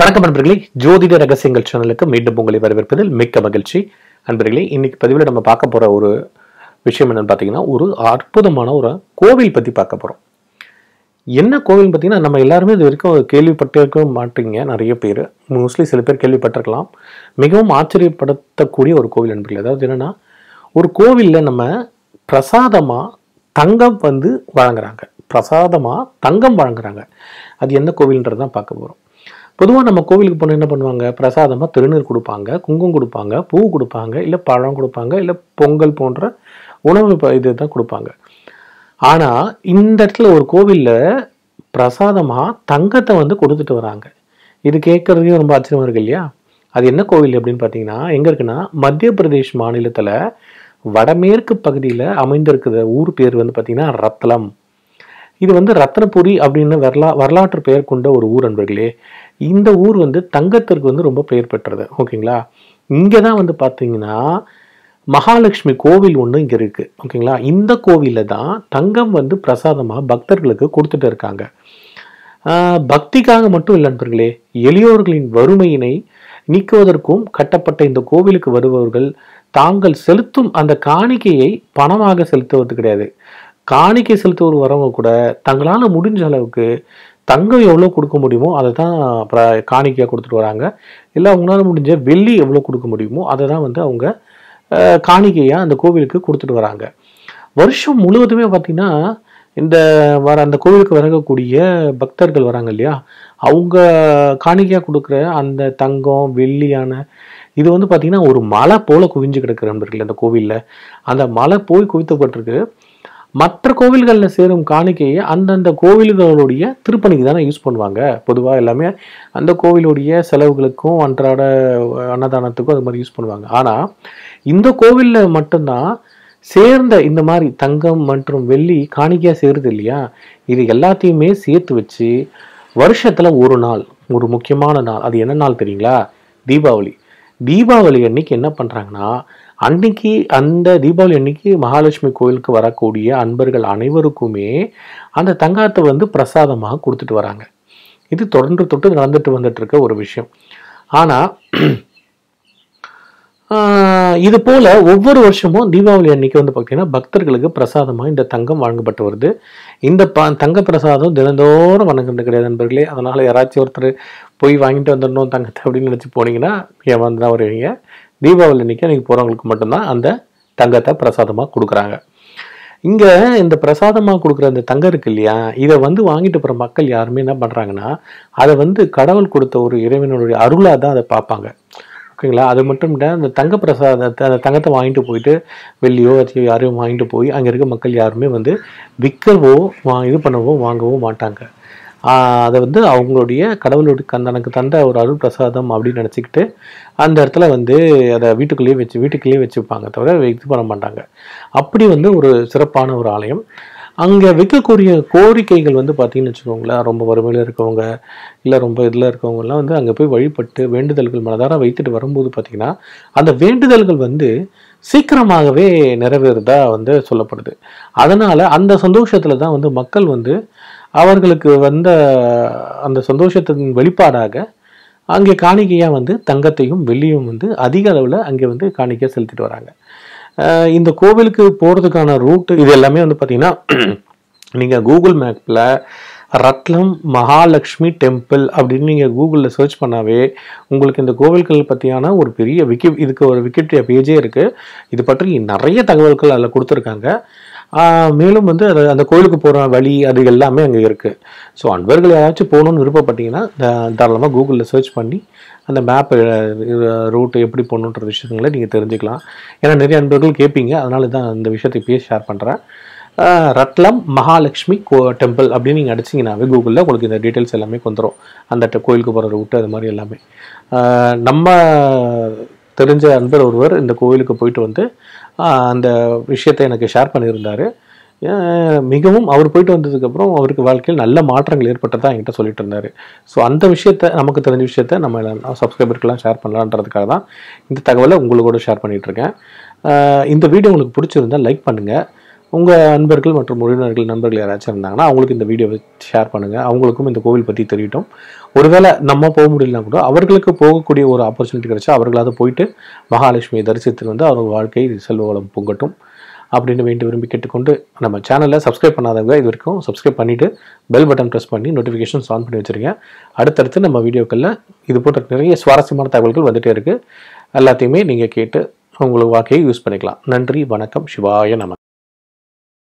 வணக்கம் நண்பர்களே. ஜோதிட ரகசியங்கள் சேனலுக்கு மீண்டும் உங்களை வரவேற்பதில் மிக்க மகிழ்ச்சி. நண்பர்களே இன்னைக்கு பதிவில் நம்ம பார்க்க போற ஒரு விஷயம் என்னன்னு பார்த்தீங்கன்னா ஒரு அற்புதமான ஒரு கோவில் பற்றி பார்க்க போகிறோம் என்ன கோவில் பார்த்தீங்கன்னா நம்ம எல்லாருமே இது வரைக்கும் கேள்விப்பட்டிருக்க மாட்டீங்க நிறைய பேர். மோஸ்ட்லி சில பேர் கேள்விப்பட்டிருக்கலாம். மிகவும் ஆச்சரியப்படுத்தக்கூடிய ஒரு கோவில் நண்பர்கள். அதாவது என்னன்னா ஒரு கோவில்ல நம்ம பிரசாதமாக தங்கம் வந்து வழங்குறாங்க. பிரசாதமாக தங்கம் வழங்குறாங்க. அது என்ன கோவில்ன்றது தான் பார்க்க போகிறோம் பொதுவாக நம்ம கோவிலுக்கு போனால் என்ன பண்ணுவாங்க? பிரசாதமாக திருநீர் கொடுப்பாங்க குங்குமம் கொடுப்பாங்க பூ கொடுப்பாங்க இல்லை பழம் கொடுப்பாங்க இல்லை பொங்கல் போன்ற உணவு இது தான் கொடுப்பாங்க. ஆனால் இந்த இடத்துல ஒரு கோவிலில் பிரசாதமாக தங்கத்தை வந்து கொடுத்துட்டு வராங்க. இது கேட்குறதையும் ரொம்ப ஆச்சரியமாக இருக்கு இல்லையா? அது என்ன கோவில் அப்படின்னு பார்த்தீங்கன்னா எங்கே இருக்குன்னா மத்திய பிரதேஷ் மாநிலத்தில் வடமேற்கு பகுதியில் அமைந்திருக்கிற ஊர் பேர் வந்து பார்த்திங்கன்னா ரத்லம் இது வந்து ரத்னபுரி அப்படின்னு வரலா வரலாற்று பெயர் கொண்ட ஒரு ஊர் நண்பர்களே இந்த ஊர் வந்து தங்கத்திற்கு வந்து ரொம்ப பெயர் பெற்றது. ஓகேங்களா? இங்கே தான் வந்து பார்த்தீங்கன்னா மகாலட்சுமி கோவில் ஒன்று இங்கே இருக்கு. ஓகேங்களா? இந்த கோவிலில் தான் தங்கம் வந்து பிரசாதமாக பக்தர்களுக்கு கொடுத்துட்டு இருக்காங்க. ஆஹ் பக்திக்காக மட்டும் இல்லை நண்பர்களே எளியோர்களின் வறுமையினை நீக்குவதற்கும் கட்டப்பட்ட இந்த கோவிலுக்கு வருபவர்கள் தாங்கள் செலுத்தும் அந்த காணிக்கையை பணமாக செலுத்துவது கிடையாது. காணிக்கை செலுத்துவர் வரவங்க கூட தங்களால் முடிஞ்ச அளவுக்கு தங்கம் எவ்வளோ கொடுக்க முடியுமோ அதை தான் பிர- காணிக்கையாக கொடுத்துட்டு வராங்க. இல்லை அவங்களால முடிஞ்ச வெள்ளி எவ்வளோ கொடுக்க முடியுமோ அதை தான் வந்து அவங்க காணிக்கையாக அந்த கோவிலுக்கு கொடுத்துட்டு வராங்க. வருஷம் முழுவதுமே பார்த்திங்கன்னா இந்த வர அந்த கோவிலுக்கு வரக்கூடிய பக்தர்கள் வராங்க இல்லையா? அவங்க காணிக்கையாக கொடுக்குற அந்த தங்கம் வெள்ளியான இது வந்து பார்த்திங்கன்னா ஒரு மலை போல் குவிஞ்சு கிடக்கிற நண்பர்கள் அந்த கோவிலில். அந்த மலை போய் குவித்தப்பட்டிருக்கு மற்ற கோவில்களில் சேரும் காணிக்கையை அந்தந்த கோவில்களுடைய திருப்பணிக்கு தானே யூஸ் பண்ணுவாங்க. பொதுவாக எல்லாமே அந்த கோவிலுடைய செலவுகளுக்கும் அன்றாட அன்னதானத்துக்கும் அது மாதிரி யூஸ் பண்ணுவாங்க. ஆனால் இந்த கோவிலில் மட்டும்தான் சேர்ந்த இந்த மாதிரி தங்கம் மற்றும் வெள்ளி காணிக்கையாக சேருது இல்லையா? இது எல்லாத்தையுமே சேர்த்து வச்சு வருஷத்தில் ஒரு நாள் ஒரு முக்கியமான நாள். அது என்ன நாள் தெரியுங்களா? தீபாவளி. தீபாவளி அன்னைக்கு என்ன பண்ணுறாங்கன்னா அன்னைக்கு அந்த தீபாவளி அன்னைக்கு மகாலட்சுமி கோயிலுக்கு வரக்கூடிய அன்பர்கள் அனைவருக்குமே அந்த தங்கத்தை வந்து பிரசாதமாக கொடுத்துட்டு வராங்க. இது தொடர்ந்து தொட்டு நடந்துட்டு வந்துட்டு இருக்க ஒரு விஷயம். ஆனால் இது போல் ஒவ்வொரு வருஷமும் தீபாவளி அன்னைக்கு வந்து பார்த்தீங்கன்னா பக்தர்களுக்கு பிரசாதமாக இந்த தங்கம் வழங்கப்பட்டு வருது. இந்த ப தங்க பிரசாதம் தினந்தோறும் வணங்குறது கிடையாது நண்பர்களே. அதனால் யாராச்சும் ஒருத்தர் போய் வாங்கிட்டு வந்துடணும் தங்கத்தை அப்படின்னு நினச்சி போனீங்கன்னா ஏமாந்து தான் வருவீங்க தீபாவளி அன்னைக்கு அன்றைக்கி போகிறவங்களுக்கு மட்டும்தான் அந்த தங்கத்தை பிரசாதமாக கொடுக்குறாங்க. இங்கே இந்த பிரசாதமாக கொடுக்குற அந்த தங்கம் இருக்கு இல்லையா இதை வந்து வாங்கிட்டு போகிற மக்கள் யாருமே என்ன பண்ணுறாங்கன்னா அதை வந்து கடவுள் கொடுத்த ஒரு இறைவனுடைய அருளாக தான் அதை பார்ப்பாங்க. ஓகேங்களா அது மட்டும் இல்லை அந்த தங்க பிரசாதத்தை அந்த தங்கத்தை வாங்கிட்டு போயிட்டு வெள்ளியோ அதையோ யாரையும் வாங்கிட்டு போய் அங்கே இருக்க மக்கள் யாருமே வந்து விற்கவோ வா இது பண்ணவோ வாங்கவோ மாட்டாங்க. அதை வந்து அவங்களுடைய கடவுளுடைய தனக்கு தந்த ஒரு அருள் பிரசாதம் அப்படின்னு நினச்சிக்கிட்டு அந்த இடத்துல வந்து அதை வீட்டுக்குள்ளேயே வச்சு வீட்டுக்குள்ளேயே வச்சுப்பாங்க தவிர இது பண்ண மாட்டாங்க. அப்படி வந்து ஒரு சிறப்பான ஒரு ஆலயம். அங்கே வைக்கக்கூடிய கோரிக்கைகள் வந்து பார்த்திங்கன்னு வச்சுக்கோங்களேன் ரொம்ப வறுமையில் இருக்கவங்க இல்லை ரொம்ப இதில் இருக்கவங்கலாம் வந்து அங்கே போய் வழிபட்டு வேண்டுதல்கள் மனதார வைத்துட்டு வரும்போது பார்த்திங்கன்னா அந்த வேண்டுதல்கள் வந்து சீக்கிரமாகவே நிறைவேறுதா வந்து சொல்லப்படுது. அதனால் அந்த சந்தோஷத்தில் தான் வந்து மக்கள் வந்து அவர்களுக்கு வந்த அந்த சந்தோஷத்தின் வெளிப்பாடாக அங்கே காணிக்கையாக வந்து தங்கத்தையும் வெள்ளியும் வந்து அதிக அளவில் அங்கே வந்து காணிக்கையாக செலுத்திட்டு வராங்க. இந்த கோவிலுக்கு போகிறதுக்கான ரூட்டு இது எல்லாமே வந்து பார்த்திங்கன்னா நீங்கள் கூகுள் மேப்பில் ரத்லம் மகாலட்சுமி டெம்பிள் அப்படின்னு நீங்கள் கூகுளில் சர்ச் பண்ணாவே உங்களுக்கு இந்த கோவில்கள் பற்றியான ஒரு பெரிய விக்கி இதுக்கு ஒரு விக்கிபீடியா பேஜே இருக்குது இது பற்றி நிறைய தகவல்கள் அதில் கொடுத்துருக்காங்க. மேலும் வந்து அது அந்த கோயிலுக்கு போகிற வழி அது எல்லாமே அங்கே இருக்குது ஸோ அன்பர்கள் யாராச்சும் போகணுன்னு விருப்பப்பட்டீங்கன்னா தாராளமாக கூகுளில் சர்ச் பண்ணி அந்த மேப் ரூட்டு எப்படி போகணுன்ற விஷயங்களை நீங்கள் தெரிஞ்சுக்கலாம். ஏன்னா நிறைய அன்பர்கள் கேட்பீங்க. அதனால தான் இந்த விஷயத்தை இப்பயே ஷேர் பண்ணுறேன் ரத்லம் மகாலட்சுமி கோ டெம்பிள் அப்படின்னு நீங்கள் அடிச்சிங்கனாவே கூகுளில் உங்களுக்கு இந்த டீட்டெயில்ஸ் எல்லாமே வந்துடும் அந்த கோயிலுக்கு போகிற ரூட்டு அது மாதிரி எல்லாமே. நம்ம தெரிஞ்ச அன்பர் ஒருவர் இந்த கோயிலுக்கு போயிட்டு வந்து அந்த விஷயத்தை எனக்கு ஷேர் பண்ணியிருந்தார். மிகவும் அவர் போயிட்டு வந்ததுக்கப்புறம் அவருக்கு வாழ்க்கையில் நல்ல மாற்றங்கள் ஏற்பட்டதாக என்கிட்ட சொல்லிட்டு இருந்தார். ஸோ அந்த விஷயத்த நமக்கு தெரிஞ்ச விஷயத்த நம்ம சப்ஸ்கிரைபருக்கெல்லாம் ஷேர் பண்ணலான்றதுக்காக தான் இந்த தகவலை உங்களோட ஷேர் பண்ணிகிட்ருக்கேன் இந்த வீடியோ உங்களுக்கு பிடிச்சிருந்தா லைக் பண்ணுங்கள் உங்கள் நண்பர்கள் மற்றும் உறவினர்கள் நண்பர்கள் யாராச்சும் இருந்தாங்கன்னா அவங்களுக்கு இந்த வீடியோவை ஷேர் பண்ணுங்கள் அவங்களுக்கும் இந்த கோவில் பற்றி தெரியட்டும். ஒருவேளை நம்ம போக முடியலனா கூட அவர்களுக்கு போகக்கூடிய ஒரு ஆப்பர்ச்சுனிட்டி கிடைச்சா அவர்களாவது போயிட்டு மகாலட்சுமியை தரிசித்து வந்து அவங்க வாழ்க்கை செல்வ வளம் பொங்கட்டும் அப்படின்னு வேண்டி விரும்பி கேட்டுக்கொண்டு நம்ம சேனலை சப்ஸ்கிரைப் பண்ணாதவங்க இது வரைக்கும் சப்ஸ்கிரைப் பண்ணிவிட்டு பெல் பட்டன் ப்ரெஸ் பண்ணி நோட்டிஃபிகேஷன்ஸ் ஆன் பண்ணி வச்சுருக்கேன் அடுத்தடுத்து நம்ம வீடியோக்களில் இது போன்ற நிறைய சுவாரஸ்யமான தகவல்கள் வந்துகிட்டே இருக்குது எல்லாத்தையுமே நீங்கள் கேட்டு உங்களுக்கு வாழ்க்கையை யூஸ் பண்ணிக்கலாம். நன்றி வணக்கம் சிவாய நம